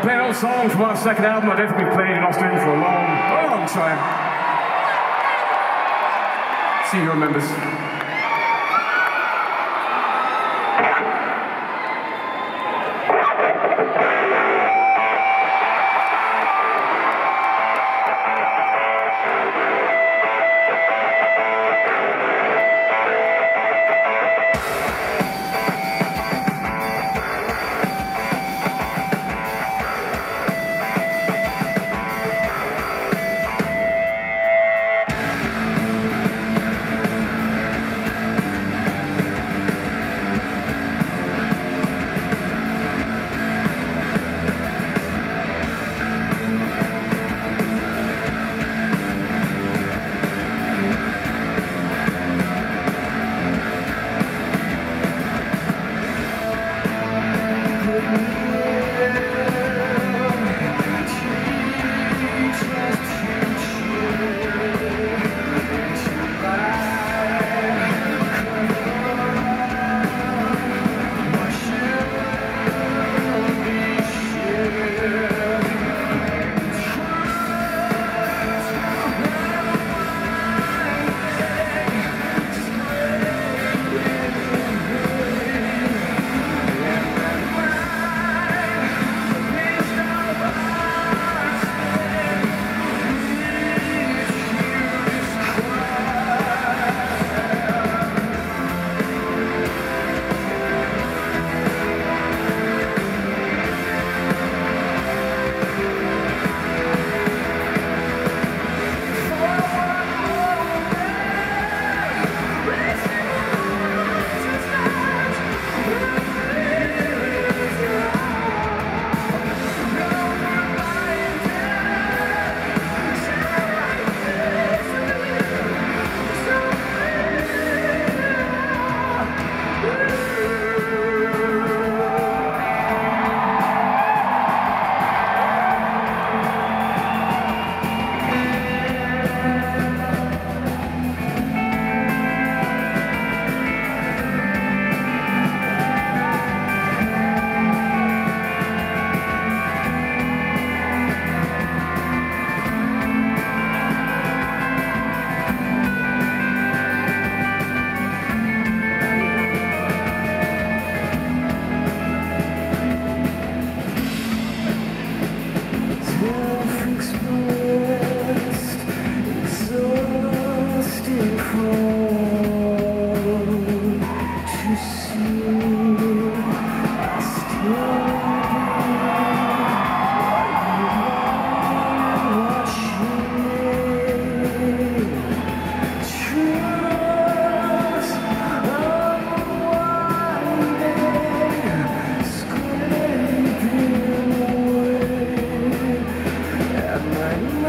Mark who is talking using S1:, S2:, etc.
S1: Playing an old song from our second album. I don't think we've played in Australia for a long, long time. See who remembers. already?